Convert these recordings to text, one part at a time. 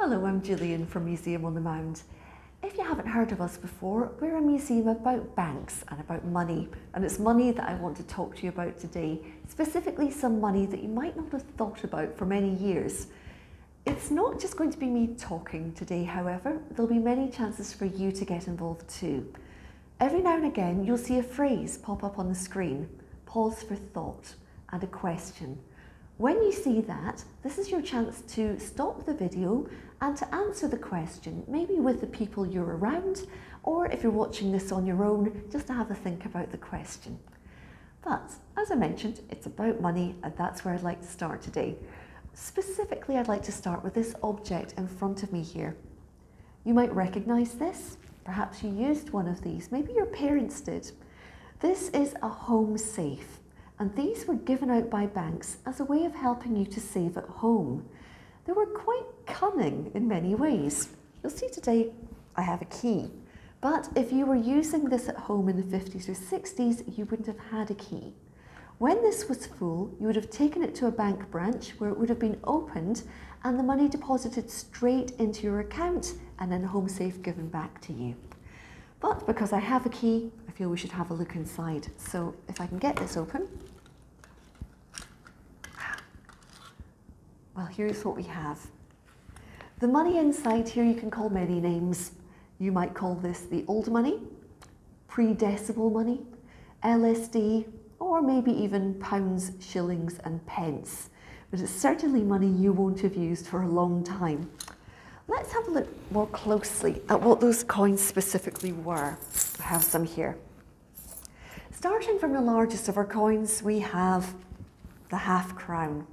Hello, I'm Gillian from Museum on the Mound. If you haven't heard of us before, we're a museum about banks and about money, and it's money that I want to talk to you about today, specifically some money that you might not have thought about for many years. It's not just going to be me talking today, however, there'll be many chances for you to get involved too. Every now and again, you'll see a phrase pop up on the screen pause for thought and a question. When you see that, this is your chance to stop the video and to answer the question, maybe with the people you're around, or if you're watching this on your own, just to have a think about the question. But as I mentioned, it's about money, and that's where I'd like to start today. Specifically, I'd like to start with this object in front of me here. You might recognise this. Perhaps you used one of these. Maybe your parents did. This is a home safe and these were given out by banks as a way of helping you to save at home. They were quite cunning in many ways. You'll see today I have a key, but if you were using this at home in the 50s or 60s, you wouldn't have had a key. When this was full, you would have taken it to a bank branch where it would have been opened and the money deposited straight into your account and then home safe given back to you. But because I have a key, I feel we should have a look inside. So if I can get this open. Well, here's what we have. The money inside here you can call many names. You might call this the old money, pre-decimal money, LSD, or maybe even pounds, shillings and pence. But it's certainly money you won't have used for a long time. Let's have a look more closely at what those coins specifically were. I have some here. Starting from the largest of our coins, we have the half crown.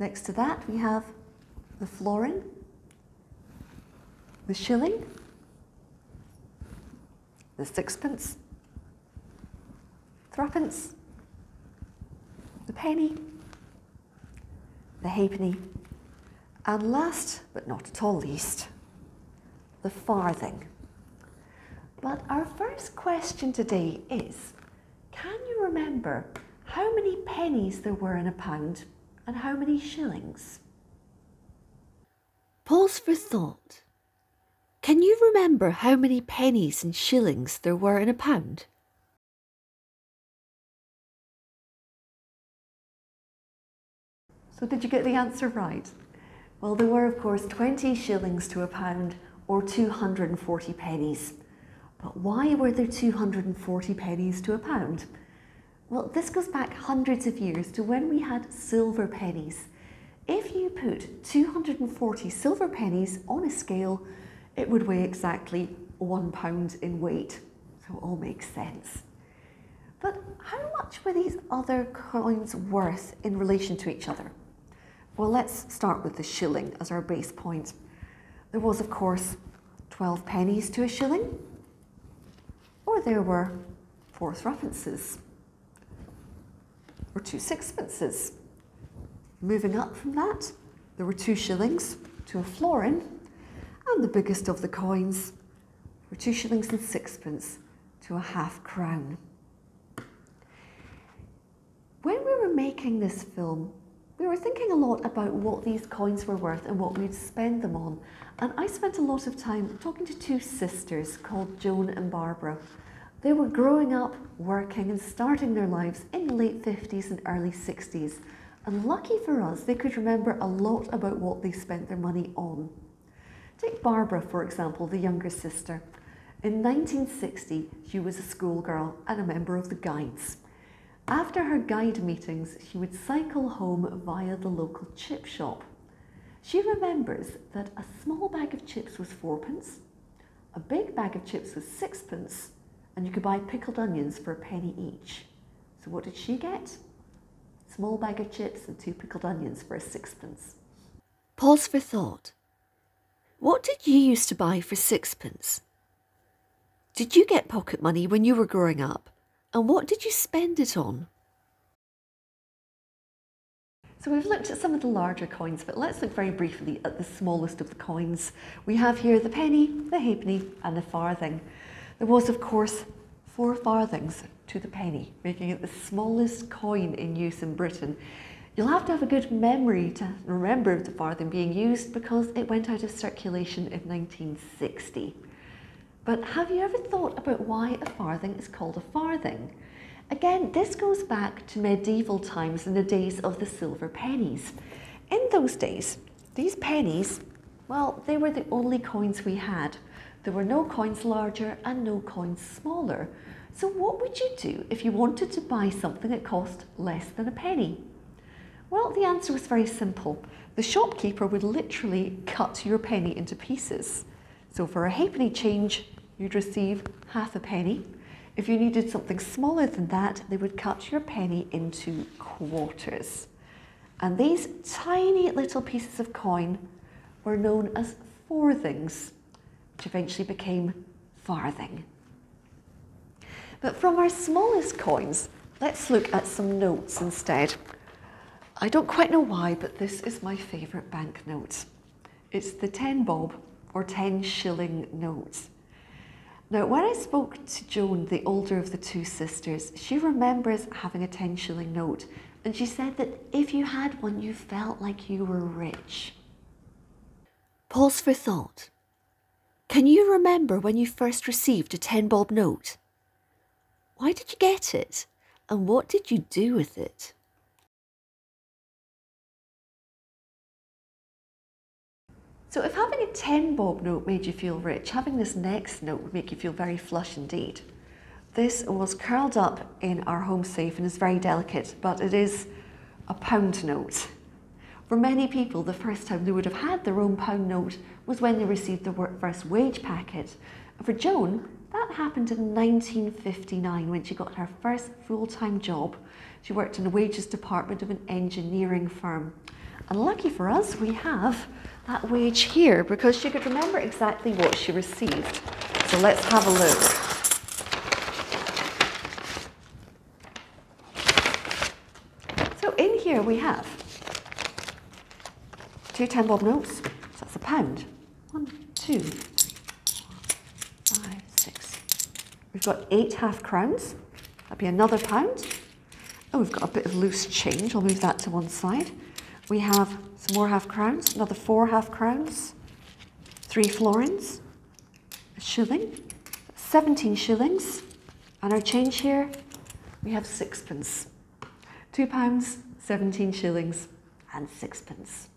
Next to that, we have the florin, the shilling, the sixpence, threepence, the penny, the halfpenny, and last but not at all least, the farthing. But our first question today is, can you remember how many pennies there were in a pound and how many shillings? Pause for thought. Can you remember how many pennies and shillings there were in a pound? So did you get the answer right? Well, there were, of course, 20 shillings to a pound or 240 pennies. But why were there 240 pennies to a pound? Well, this goes back hundreds of years to when we had silver pennies. If you put 240 silver pennies on a scale, it would weigh exactly one pound in weight. So it all makes sense. But how much were these other coins worth in relation to each other? Well, let's start with the shilling as our base point. There was, of course, 12 pennies to a shilling, or there were four threepences, or two sixpences. Moving up from that, there were two shillings to a florin, and the biggest of the coins were two shillings and sixpence to a half crown. When we were making this film, we were thinking a lot about what these coins were worth and what we'd spend them on. And I spent a lot of time talking to two sisters called Joan and Barbara. They were growing up, working and starting their lives in the late 50s and early 60s. And lucky for us, they could remember a lot about what they spent their money on. Take Barbara, for example, the younger sister. In 1960, she was a schoolgirl and a member of the Guides. After her guide meetings, she would cycle home via the local chip shop. She remembers that a small bag of chips was fourpence, a big bag of chips was sixpence, and you could buy pickled onions for a penny each. So what did she get? Small bag of chips and two pickled onions for a sixpence. Pause for thought. What did you used to buy for sixpence? Did you get pocket money when you were growing up? And what did you spend it on? So we've looked at some of the larger coins, but let's look very briefly at the smallest of the coins. We have here the penny, the halfpenny and the farthing. There was, of course, four farthings to the penny, making it the smallest coin in use in Britain. You'll have to have a good memory to remember the farthing being used because it went out of circulation in 1960. But have you ever thought about why a farthing is called a farthing? Again, this goes back to medieval times in the days of the silver pennies. In those days, these pennies, well, they were the only coins we had. There were no coins larger and no coins smaller. So what would you do if you wanted to buy something that cost less than a penny? Well, the answer was very simple. The shopkeeper would literally cut your penny into pieces. So for a halfpenny change, you'd receive half a penny. If you needed something smaller than that, they would cut your penny into quarters. And these tiny little pieces of coin were known as farthings, which eventually became farthing. But from our smallest coins, let's look at some notes instead. I don't quite know why, but this is my favourite banknote. It's the 10 bob or 10 shilling note. Now, when I spoke to Joan, the older of the two sisters, she remembers having a 10 shilling note and she said that if you had one, you felt like you were rich. Pause for thought. Can you remember when you first received a 10 bob note? Why did you get it? And what did you do with it? So if having a 10 bob note made you feel rich, having this next note would make you feel very flush indeed. This was curled up in our home safe and is very delicate, but it is a pound note. For many people, the first time they would have had their own pound note was when they received their first wage packet. For Joan, that happened in 1959 when she got her first full-time job. She worked in the wages department of an engineering firm. And lucky for us, we have that wage here because she could remember exactly what she received. So let's have a look. So in here we have two 10 bob notes, so that's a pound. Two, five, six. We've got eight half crowns, that'd be another pound. Oh, we've got a bit of loose change, I'll move that to one side. We have some more half crowns, another four half crowns, three florins, a shilling, 17 shillings, and our change here, we have sixpence. Two pounds, 17 shillings, and sixpence.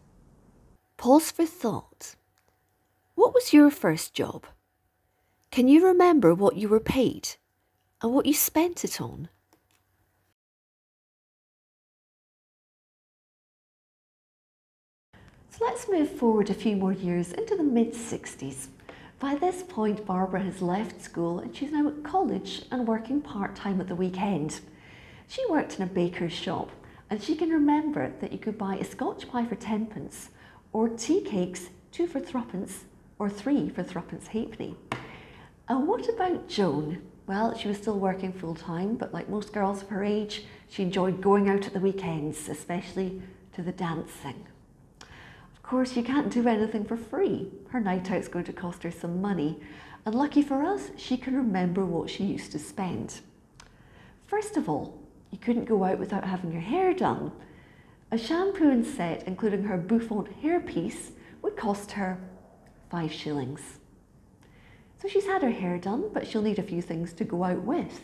Pause for thought. What was your first job? Can you remember what you were paid and what you spent it on? So let's move forward a few more years into the mid 60s. By this point, Barbara has left school and she's now at college and working part time at the weekend. She worked in a baker's shop and she can remember that you could buy a Scotch pie for 10 pence or tea cakes, two for threepence or three for threepence halfpenny. And what about Joan? Well, she was still working full time, but like most girls of her age, she enjoyed going out at the weekends, especially to the dancing. Of course, you can't do anything for free. Her night out's going to cost her some money. And lucky for us, she can remember what she used to spend. First of all, you couldn't go out without having your hair done. A shampoo and set, including her bouffant hairpiece, would cost her five shillings. So she's had her hair done, but she'll need a few things to go out with.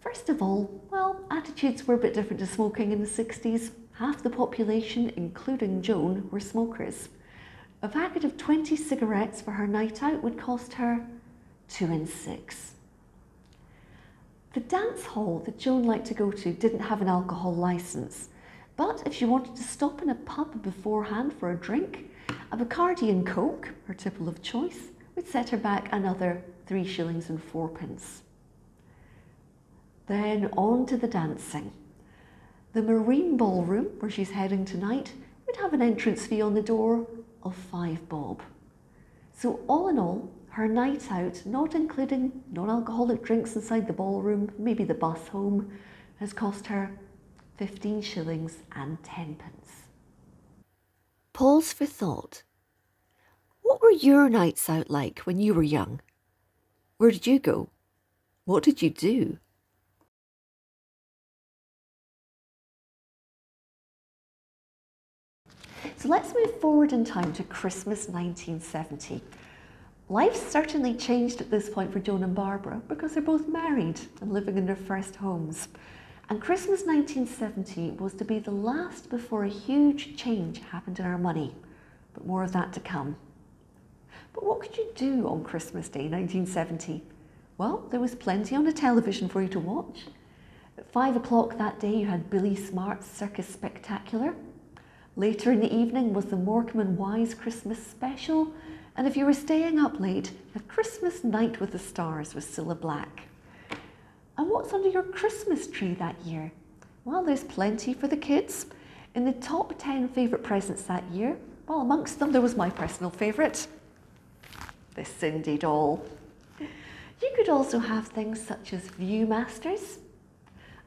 First of all, well, attitudes were a bit different to smoking in the 60s. Half the population, including Joan, were smokers. A packet of 20 cigarettes for her night out would cost her two and six. The dance hall that Joan liked to go to didn't have an alcohol licence, but if she wanted to stop in a pub beforehand for a drink, a Bacardi and Coke, her tipple of choice, would set her back another three shillings and fourpence. Then on to the dancing. The Marine Ballroom, where she's heading tonight, would have an entrance fee on the door of five bob. So all in all, her night out, not including non-alcoholic drinks inside the ballroom, maybe the bus home, has cost her 15 shillings and 10 pence. Pause for thought. What were your nights out like when you were young? Where did you go? What did you do? So let's move forward in time to Christmas 1970. Life certainly changed at this point for Joan and Barbara because they're both married and living in their first homes. And Christmas 1970 was to be the last before a huge change happened in our money. But more of that to come. But what could you do on Christmas Day 1970? Well, there was plenty on the television for you to watch. At five o'clock that day, you had Billy Smart's Circus Spectacular. Later in the evening was the Morecambe and Wise Christmas special. And if you were staying up late, a Christmas Night with the Stars with Cilla Black. And what's under your Christmas tree that year? Well, there's plenty for the kids. In the top 10 favourite presents that year, well, amongst them there was my personal favourite, the Sindy doll. You could also have things such as Viewmasters.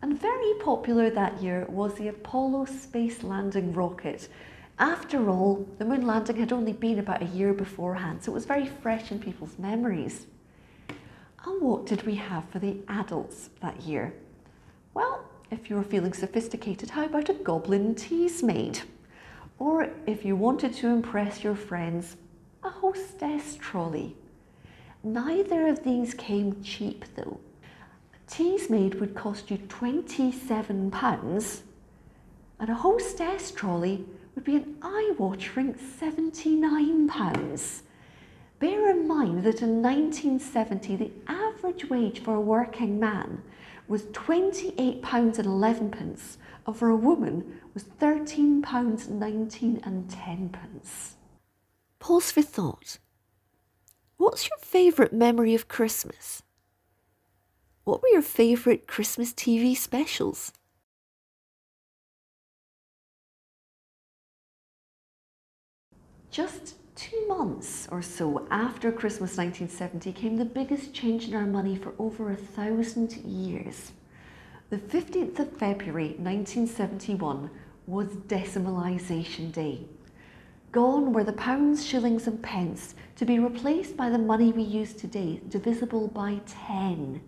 And very popular that year was the Apollo space landing rocket. After all, the moon landing had only been about a year beforehand, so it was very fresh in people's memories. And what did we have for the adults that year? Well, if you were feeling sophisticated, how about a goblin Teasmade? Or if you wanted to impress your friends, a hostess trolley. Neither of these came cheap though. A Teasmade would cost you £27 and a hostess trolley would be an eye-watering £79. Bear in mind that in 1970 the average wage for a working man was £28.11 and for a woman was £13.19 and 10 pence. Pause for thought. What's your favourite memory of Christmas? What were your favourite Christmas TV specials? Just two months or so after Christmas 1970 came the biggest change in our money for over a thousand years. The 15th of February 1971 was Decimalisation Day. Gone were the pounds, shillings, and pence to be replaced by the money we use today, divisible by 10.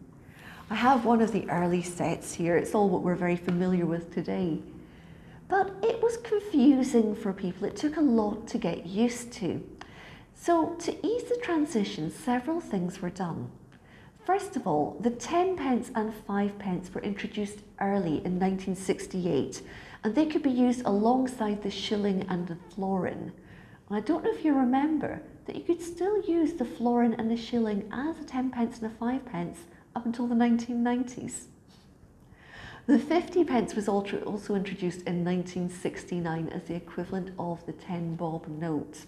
I have one of the early sets here, it's all what we're very familiar with today. But it was confusing for people, it took a lot to get used to. So, to ease the transition, several things were done. First of all, the 10 pence and 5 pence were introduced early in 1968 and they could be used alongside the shilling and the florin. And I don't know if you remember that you could still use the florin and the shilling as a 10 pence and a 5 pence up until the 1990s. The 50 pence was also introduced in 1969 as the equivalent of the 10 bob note.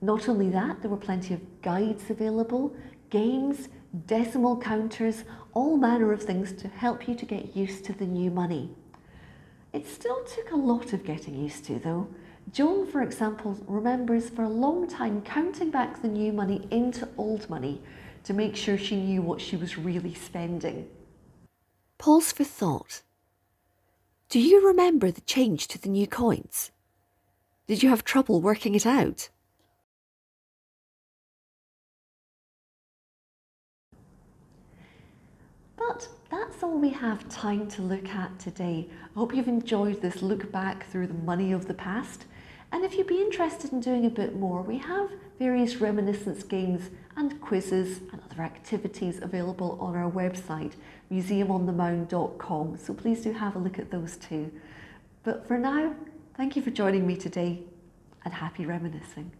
Not only that, there were plenty of guides available, games, decimal counters, all manner of things to help you to get used to the new money. It still took a lot of getting used to though. Joan, for example, remembers for a long time counting back the new money into old money to make sure she knew what she was really spending. Pause for thought. Do you remember the change to the new coins? Did you have trouble working it out? But that's all we have time to look at today. I hope you've enjoyed this look back through the money of the past. And if you'd be interested in doing a bit more, we have various reminiscence games and quizzes and other activities available on our website, museumonthemound.com. So please do have a look at those too. But for now, thank you for joining me today and happy reminiscing.